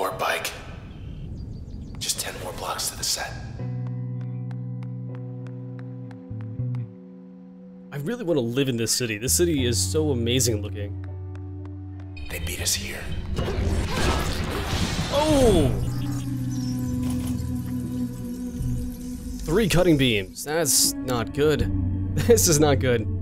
poor bike. Just 10 more blocks to the set. I really want to live in this city. This city is so amazing looking. They beat us here. Oh! Three cutting beams. That's not good. This is not good.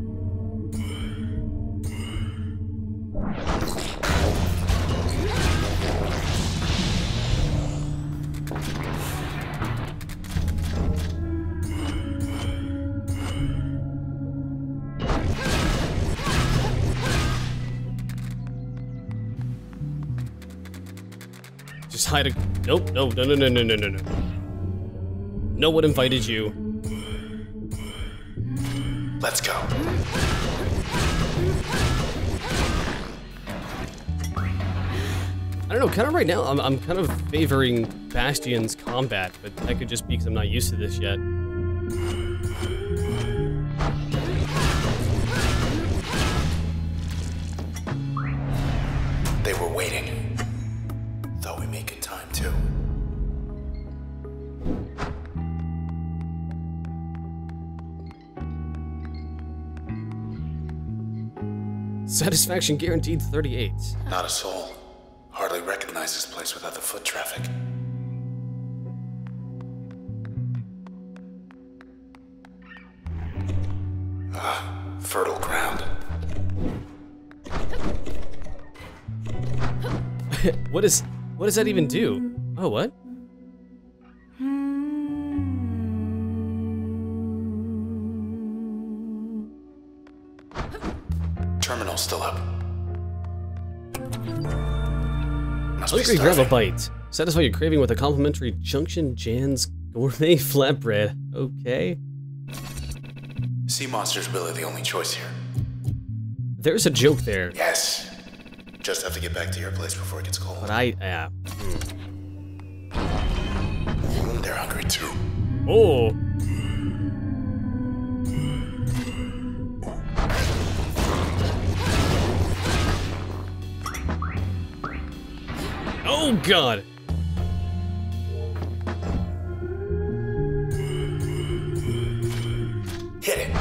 Just hide a. Nope, no, no, no, no, no, no, no, no. No one invited you. Let's go. Don't know, kind of right now, I'm, I'm kind of favoring Bastion's combat, but that could just be because I'm not used to this yet. They were waiting. Thought we made good time, too. Satisfaction guaranteed 38. Not a soul. Recognize this place without the foot traffic. Ah, fertile ground. what is what does that even do? Oh, what? Must Hungry grab a starving. bite. Satisfy your craving with a complimentary Junction Jan's gourmet flatbread. Okay. Sea monster's really the only choice here. There's a joke there, Yes. Just have to get back to your place before it gets cold. but I yeah. They're hungry too. Oh. God. Hit it.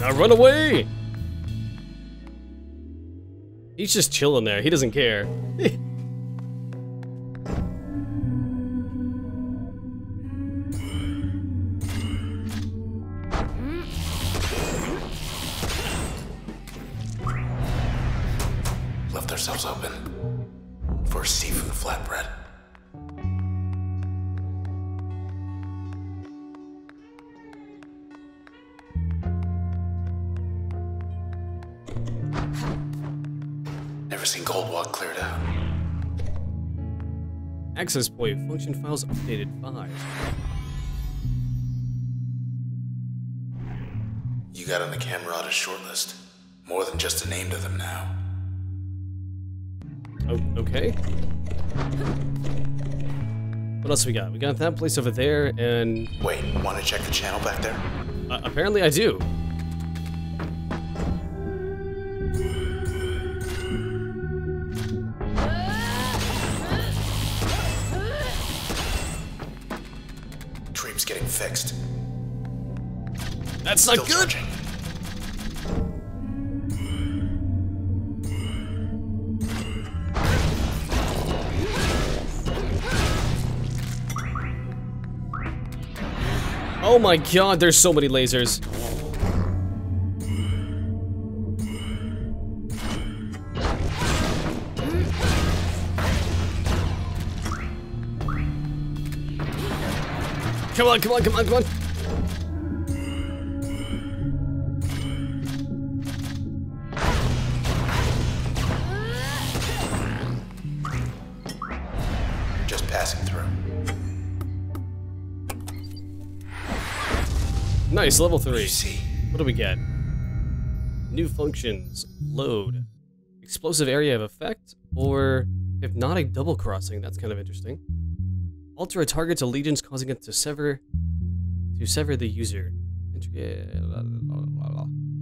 Now run away! He's just chilling there. He doesn't care. ourselves open for a seafood flatbread. Never seen Goldwalk cleared out. Access point. Function files updated 5. You got on the Camerata shortlist. More than just a name to them now. Oh, okay. What else we got? We got that place over there, and Wait, want to check the channel back there? uh, apparently I do. Treep's getting fixed. That's not Still good. charging. Oh my god, there's so many lasers. Come on, come on, come on, come on. Nice, level three. You see, What do we get? New functions. Load. Explosive area of effect, or hypnotic double crossing. That's kind of interesting. Alter a target's allegiance, causing it to sever to sever the user.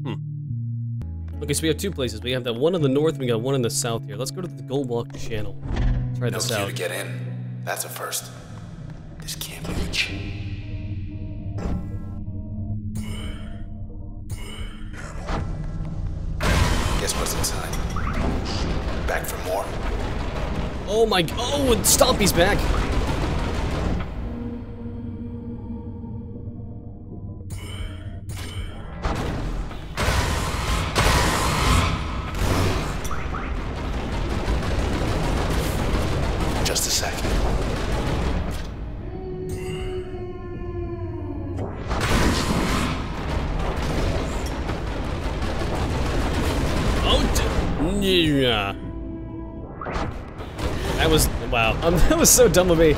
Hmm. Okay, so we have two places. We have that one in the north, and we got one in the south here. Let's go to the Goldwalk channel. Try No this out. to get in. That's a first. This can't reach. Guess what's inside? Back for more? Oh my, oh, Stompy's back. Wow. Um, that was so dumb of me.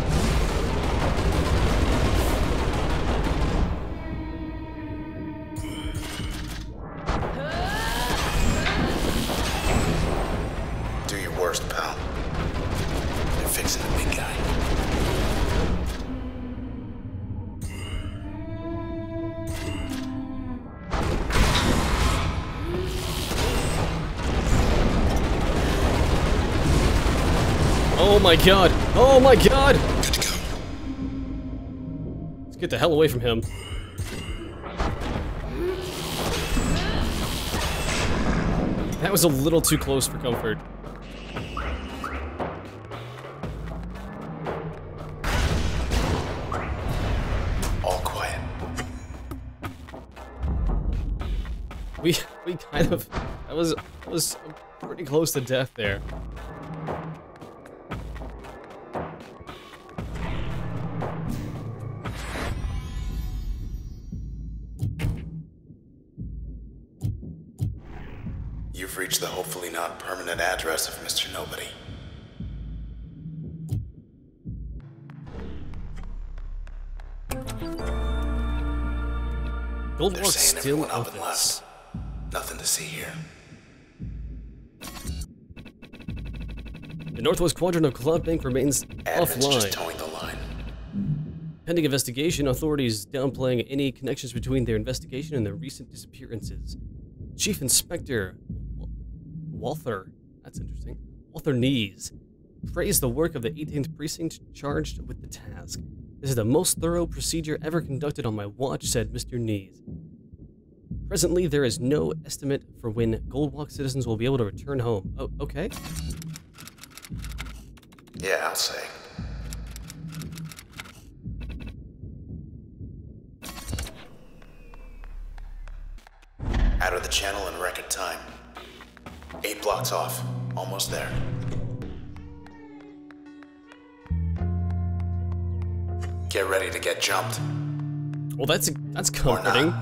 My god. Oh my god. Good to go. Let's get the hell away from him. That was a little too close for comfort. All quiet. We we kind of that was that was pretty close to death there. You've reached the hopefully not permanent address of Mr. Nobody. They're saying still up and left. Nothing to see here. The northwest quadrant of Cloudbank remains just offline. towing the line. Pending investigation, authorities downplaying any connections between their investigation and their recent disappearances. Chief Inspector Walther, that's interesting, Walther Nees, praised the work of the 18th Precinct charged with the task. This is the most thorough procedure ever conducted on my watch, said Mr. Nees. Presently, there is no estimate for when Goldwalk citizens will be able to return home. Oh, okay. Yeah, I'll say. Out of the channel in record time. Eight blocks off. Almost there. Get ready to get jumped. Well, that's that's Or not. comforting.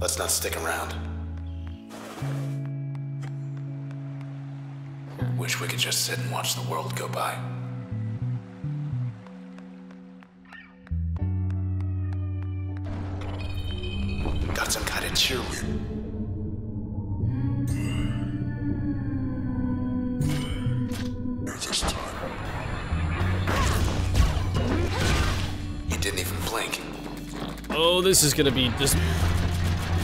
Let's not stick around. Wish we could just sit and watch the world go by. Got some kind of cheerleader. Oh, this is gonna be just.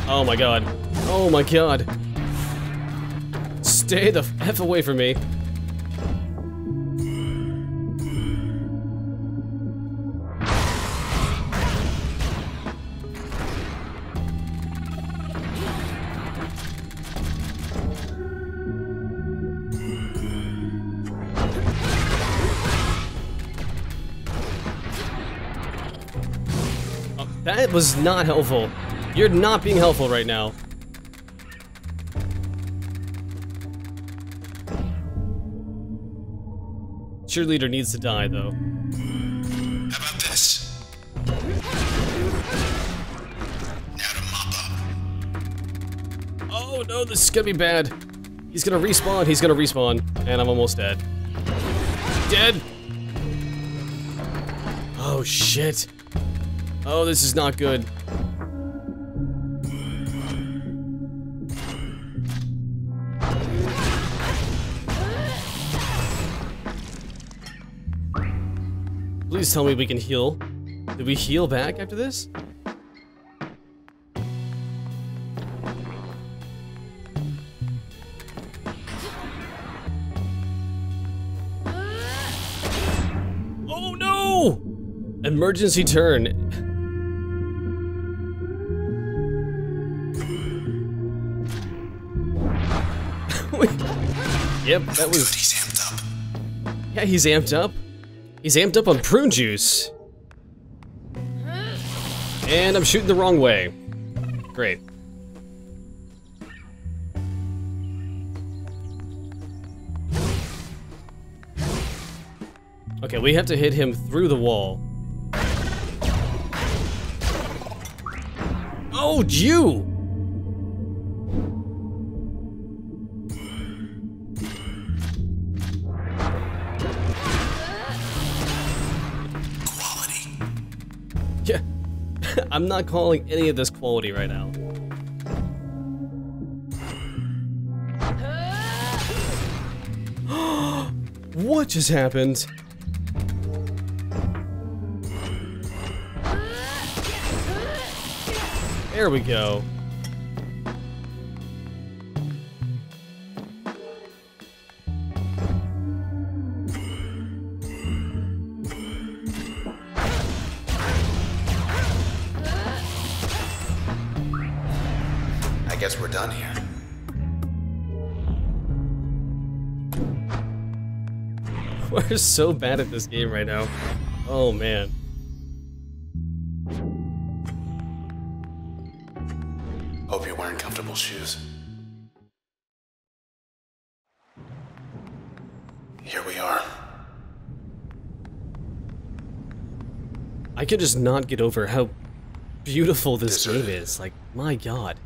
Oh my god. Oh my god. Stay the F away from me. That was not helpful. You're not being helpful right now. Cheerleader needs to die, though. How about this? Now to mop up. Oh no, this is gonna be bad. He's gonna respawn, he's gonna respawn, and I'm almost dead. Dead! Oh shit. Oh, this is not good. Please tell me we can heal. Did we heal back after this? Oh, Emergency turn. Yep, that was. He's amped up. Yeah, he's amped up. He's amped up on prune juice. And I'm shooting the wrong way. Great. Okay, we have to hit him through the wall. Oh, Jew! I'm not calling any of this quality right now. what just happened? There we go. We're so bad at this game right now. Oh man. Hope you're wearing comfortable shoes. Here we are. I could just not get over how beautiful this Deserted. game is. Like, my god.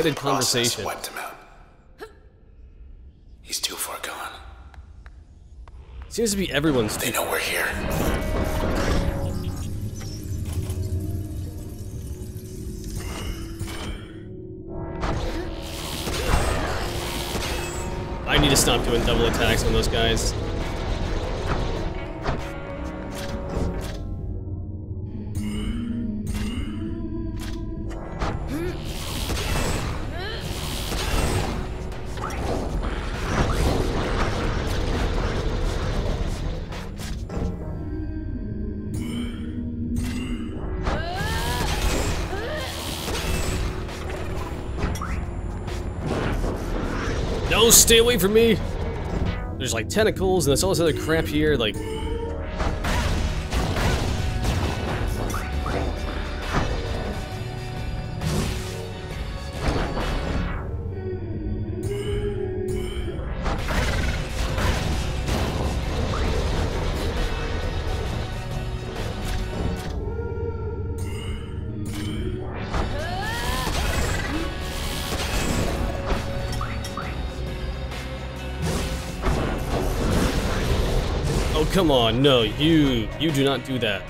Process conversation. Wiped him out. He's too far gone. Seems to be everyone's They know we're here. I need to stop doing double attacks on those guys. No, stay away from me! There's like tentacles and there's all this other crap here, like... come on, no, you, you do not do that.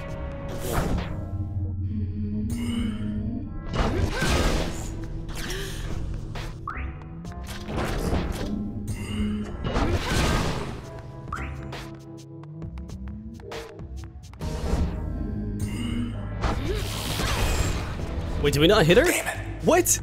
Wait, did we not hit her? What?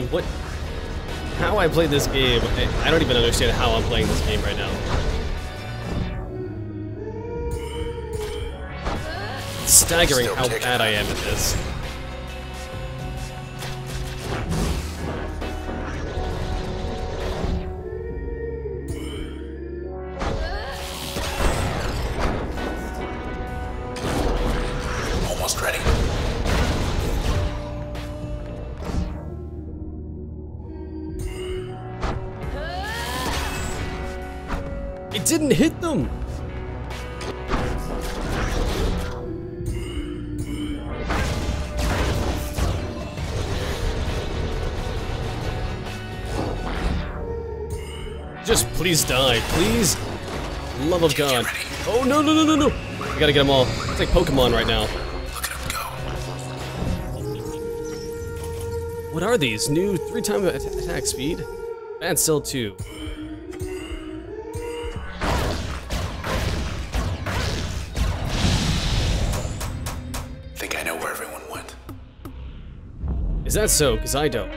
Mean, what? How I play this game, I, I don't even understand how I'm playing this game right now. It's staggering how bad I am at this. It didn't hit them! Just please die, please. Love of God. Oh no no no no no! We gotta get them all. It's like Pokemon right now. Look at him go. What are these? New three-time attack speed? Bad Cell 2. Is that so? Because I don't.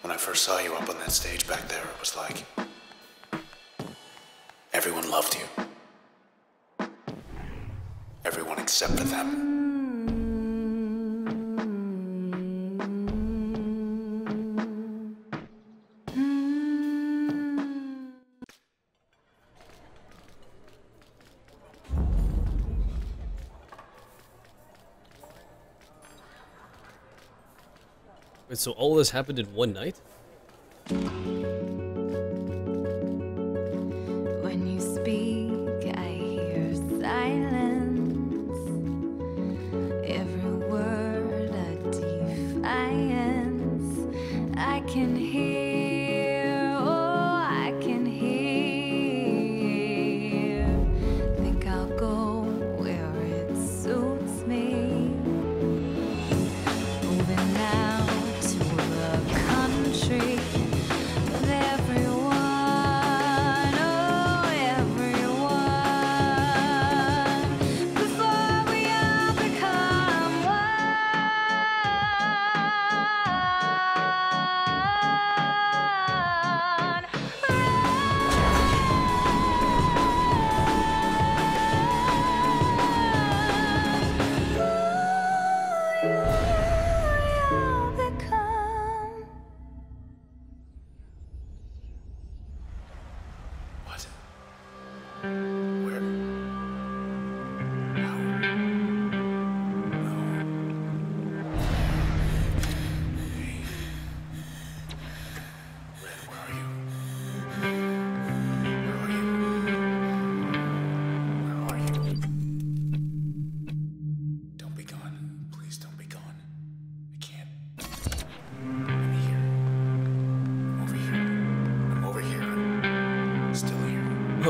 When I first saw you up on that stage back there, it was like everyone loved you. Everyone except for them. So all this happened in one night?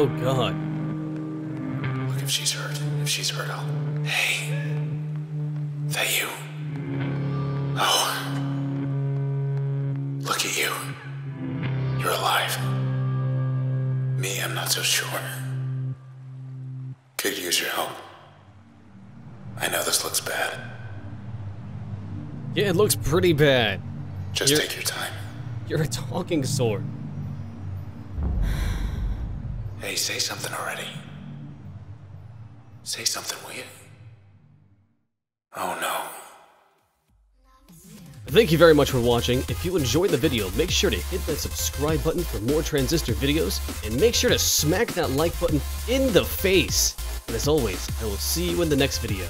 Oh god. Look if she's hurt. If she's hurt, I'll. Hey. That you? Oh. Look at you. You're alive. Me, I'm not so sure. Could use your help. I know this looks bad. Yeah, it looks pretty bad. Just You're- take your time. You're a talking sword. Hey, say something already. Say something, will you? Oh no. Thank you very much for watching. If you enjoyed the video, make sure to hit that subscribe button for more Transistor videos, and make sure to smack that like button in the face. And as always, I will see you in the next video.